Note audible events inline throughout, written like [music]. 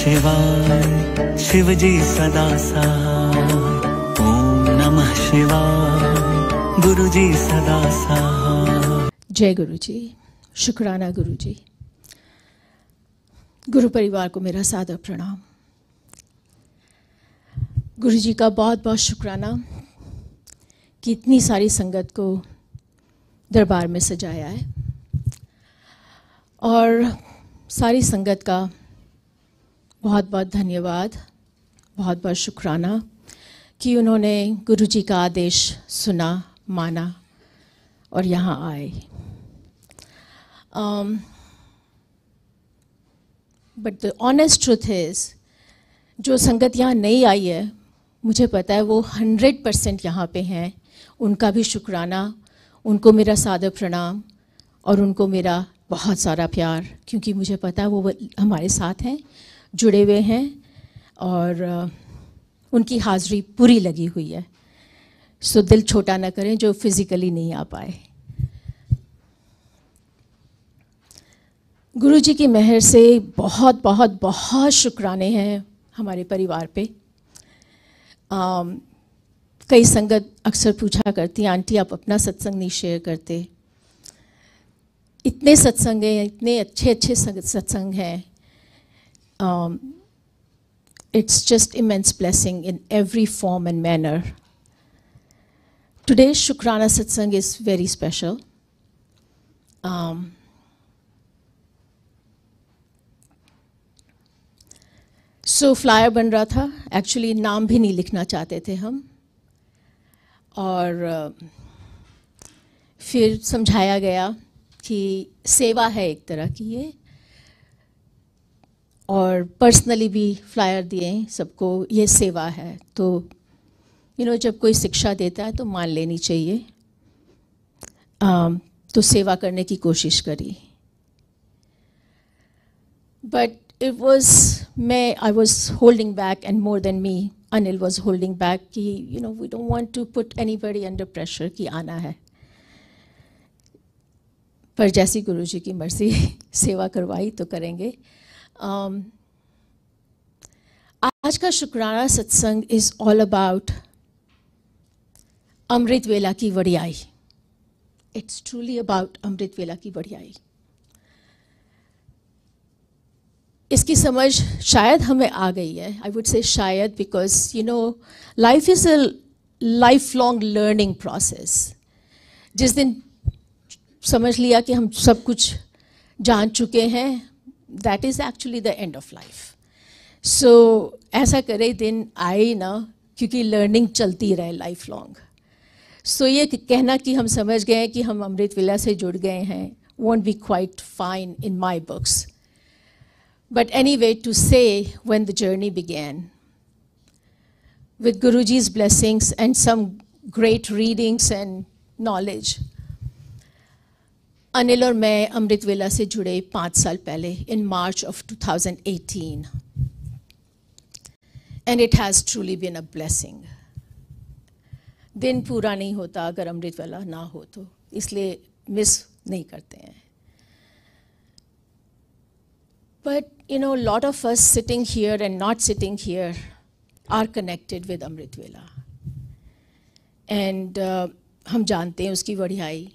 शिवाय शिव जी सदा सहाय। ओम नमः शिवाय गुरु जी सदा सहाय। जय गुरु जी शुक्राना गुरु जी गुरु परिवार को मेरा सादर प्रणाम। गुरु जी का बहुत बहुत शुक्राना कि इतनी सारी संगत को दरबार में सजाया है। और सारी संगत का बहुत बहुत धन्यवाद, बहुत बहुत शुक्राना कि उन्होंने गुरु जी का आदेश सुना, माना और यहाँ आए। But the honest truth is जो संगत यहाँ नहीं आई है, मुझे पता है वो हंड्रेड परसेंट यहाँ पे हैं। उनका भी शुक्राना, उनको मेरा सादर प्रणाम और उनको मेरा बहुत सारा प्यार, क्योंकि मुझे पता है वो हमारे साथ हैं। जुड़े हुए हैं और उनकी हाज़िरी पूरी लगी हुई है। सो दिल छोटा ना करें जो फिज़िकली नहीं आ पाए। गुरु जी की मेहर से बहुत बहुत बहुत शुक्राने हैं हमारे परिवार पे। कई संगत अक्सर पूछा करती हैं, आंटी, आप अपना सत्संग नहीं शेयर करते? इतने सत्संग हैं, इतने अच्छे अच्छे सत्संग हैं। Um, it's just immense blessing in every form and manner. Today's Shukrana Satsang is very special. Um, so flyer बन रहा था एक्चुअली नाम भी नहीं लिखना चाहते थे हम और फिर समझाया गया कि सेवा है एक तरह की ये और पर्सनली भी फ्लायर दिए सबको ये सेवा है। तो यू नो जब कोई शिक्षा देता है तो मान लेनी चाहिए। um, तो सेवा करने की कोशिश करी बट इट वॉज़ मैं I was holding back and more than me Anil was holding back कि you know we don't want to put anybody under pressure कि आना है। पर जैसी गुरु जी की मर्ज़ी [laughs] सेवा करवाई तो करेंगे। आज का शुक्राना सत्संग इज़ ऑल अबाउट अमृत वेला की वड़ियाई। It's truly about Amrit vela की वड़ियाई। इसकी समझ शायद हमें आ गई है। आई वुड से शायद because you know life is a lifelong learning process जिस दिन समझ लिया कि हम सब कुछ जान चुके हैं that is actually the end of life so ऐसा करे दिन आए ना क्योंकि लर्निंग चलती रहे लाइफ लॉन्ग सो ये कहना कि हम समझ गए कि हम अमृत विला से जुड़ गए हैं won't be quite fine in my books. But anyway, to say when the journey began, with Guruji's blessings and some great readings and knowledge, Anil और मैं अमृत वेला से जुड़े पाँच साल पहले in March of 2018 and it has truly been a blessing दिन पूरा नहीं होता अगर अमृत वेला ना हो तो इसलिए मिस नहीं करते हैं. But you know lot of us sitting here and not sitting here are connected with Amrit vela and हम जानते हैं उसकी बढ़ियाई.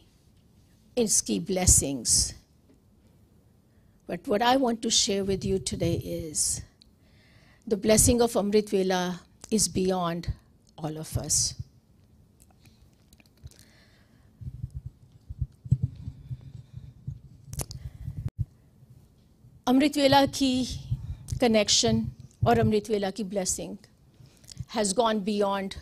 its key blessings. But what I want to share with you today is the blessing of Amrit Vela is beyond all of us. Amrit Vela ki connection or Amrit Vela ki blessing has gone beyond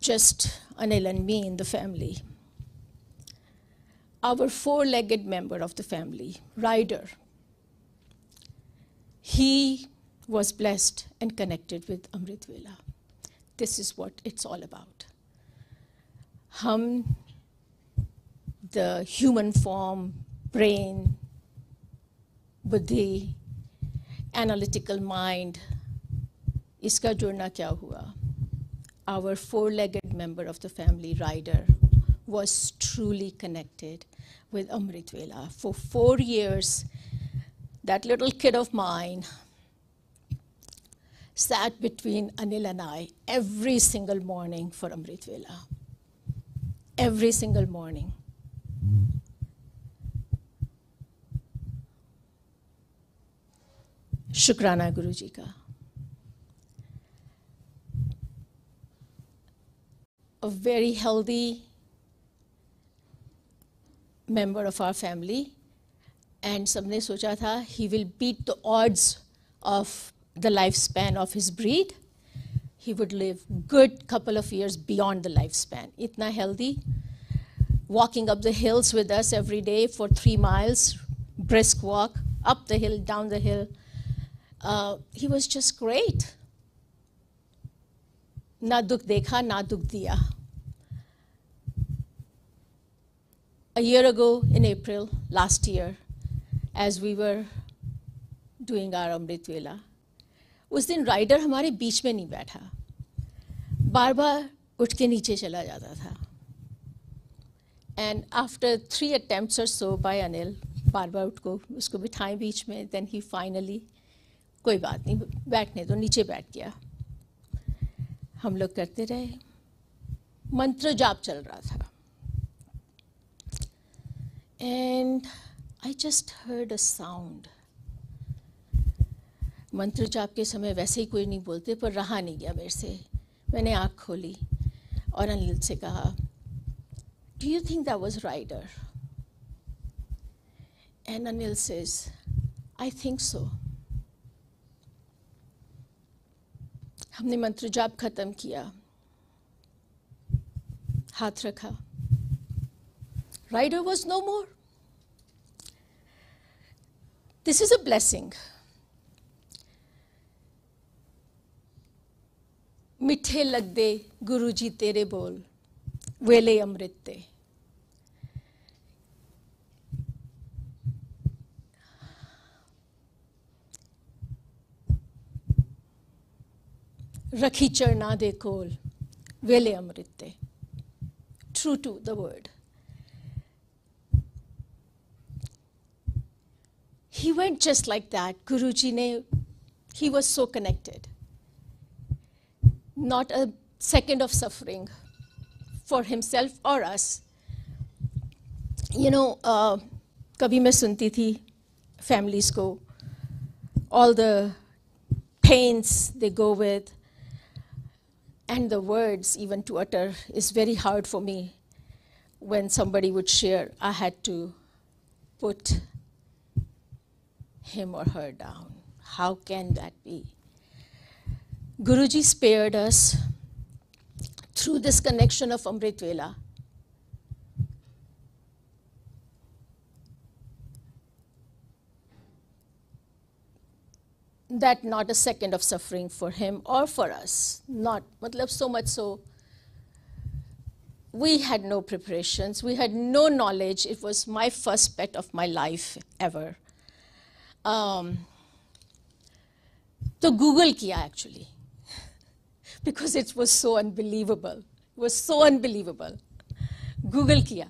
just Anil and me in the family our four-legged member of the family, Ryder, he was blessed and connected with Amrit Vela. This is what it's all about. Hum, the human form, brain, buddhi, analytical mind, iska jurna kya hua? Our four-legged member of the family, Ryder, was truly connected with Amrit Vela. For four years, that little kid of mine sat between Anil and I every single morning for Amrit Vela. Every single morning. शुक्राना गुरु जी का a very healthy member of our family and सबने सोचा था he will beat the odds of the lifespan of his breed he would live good couple of years beyond the lifespan itna healthy walking up the hills with us every day for 3 miles brisk walk up the hill down the hill uh, he was just great. Na dukh dekha, na dukh diya. A year ago in April, last year, as we were doing our Amrit Vela, उस दिन rider हमारे बीच में नहीं बैठा बार बार उठ के नीचे चला जाता था एंड आफ्टर थ्री अटेम्प्ट्स और सो बाय अनिल बार बार उठ को उसको बिठाएं बीच में देन ही फाइनली कोई बात नहीं बैठने दो नीचे बैठ गया हम लोग करते रहे मंत्र जाप चल रहा था and I just heard a sound मंत्र जाप के समय वैसे ही कोई नहीं बोलते पर रहा नहीं गया मेरे से मैंने आँख खोली और अनिल से कहा do you think that was rider and Anil says I think so हमने मंत्र जाप खत्म किया हाथ रखा Rider was no more. This is a blessing. ਮਿੱਠੇ lagde, Guruji, ਜੀ bol, vele amritte. Rakhi ਤੇ ਰਖੀ ਚਰਨਾ ਦੇ true to the word He went just like that. Guruji ne, he was so connected. Not a second of suffering for himself or us. You know, uh, कभी मैं सुनती थी families को all the pains they go with and the words even to utter is very hard for me when somebody would share i had to put him or her down how can that be guruji spared us through this connection of amrit that not a second of suffering for him or for us. Not, matlab, so much so. We had no preparations, we had no knowledge. It was my first pet of my life ever. Um, so Google kiya actually, because it was so unbelievable. It was so unbelievable. Google kiya.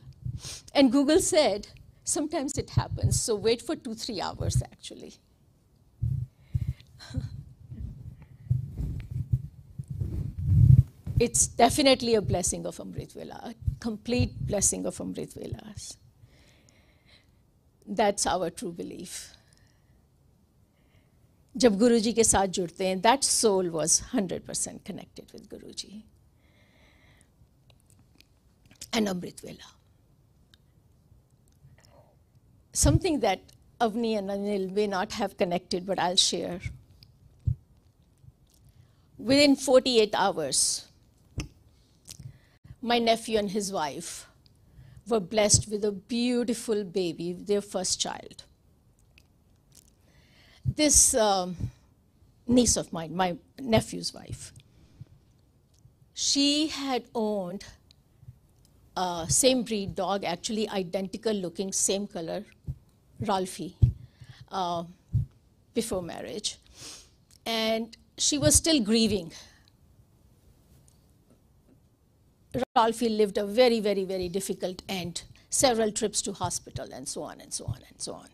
And Google said, sometimes it happens, so wait for two, three hours actually. [laughs] it's definitely a blessing of Amrit Vela, a complete blessing of Amrit Velas. That's our true belief. जब गुरुजी के साथ जुड़ते हैं that soul was 100% connected with Guruji and Amrit Vela. Something that Avni and Anil may not have connected, but I'll share. Within 48 hours, my nephew and his wife were blessed with a beautiful baby, their first child. This um, niece of mine, my nephew's wife, she had owned a same breed dog, actually identical looking, same color, Ralphie, uh, before marriage. And she was still grieving Ralphie lived a very, very, very difficult end, several trips to hospital and so on and so on and so on.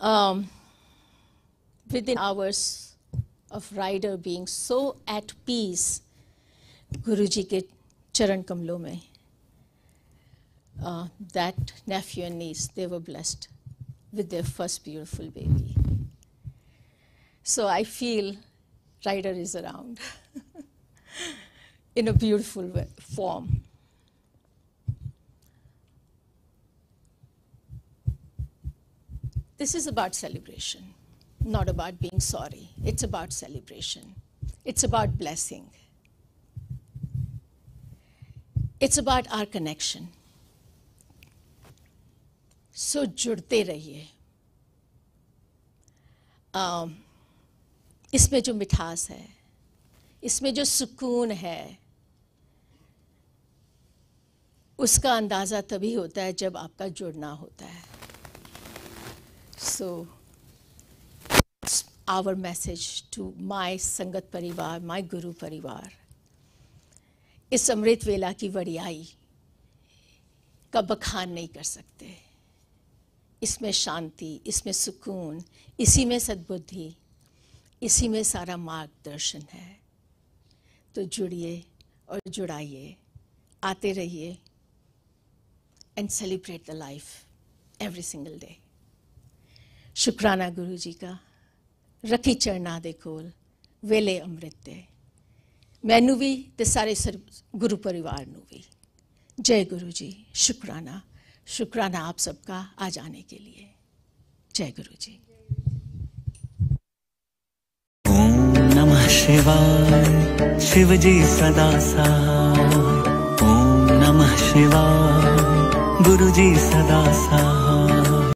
Um, within hours of rider being so at peace Guruji ke charan kamlo mein uh, that nephew and niece they were blessed with their first beautiful baby. So i feel rider is around [laughs] in a beautiful form This is about celebration, not about being sorry. It's about celebration. It's about blessing. It's about our connection. सो जुड़ते रहिए um, इसमें जो मिठास है इसमें जो सुकून है उसका अंदाज़ा तभी होता है जब आपका जुड़ना होता है So, our message to my Sangat Parivar, my Guru Parivar. इस अमृत वेला की वड़ियाई का बखान नहीं कर सकते। इसमें शांति इसमें सुकून इसी में सद्बुद्धि इसी में सारा मार्गदर्शन है। तो जुड़िए और जुड़ाइए आते रहिए and celebrate the life every single day शुक्राना गुरु जी का रखी चरना दे कोल ਵੇਲੇ ਅੰਮ੍ਰਿਤ ਤੇ ਮੈਨੂੰ ਵੀ ਤੇ ਸਾਰੇ ਸਰ ਗੁਰੂ ਪਰਿਵਾਰ ਨੂੰ ਵੀ जय गुरु जी शुक्राना शुक्राना आप सबका आ जाने के लिए जय गुरु जी ओम नमः शिवाय शिव जी सदा सहाय ओम नमः शिवाय गुरु जी सदा सहाय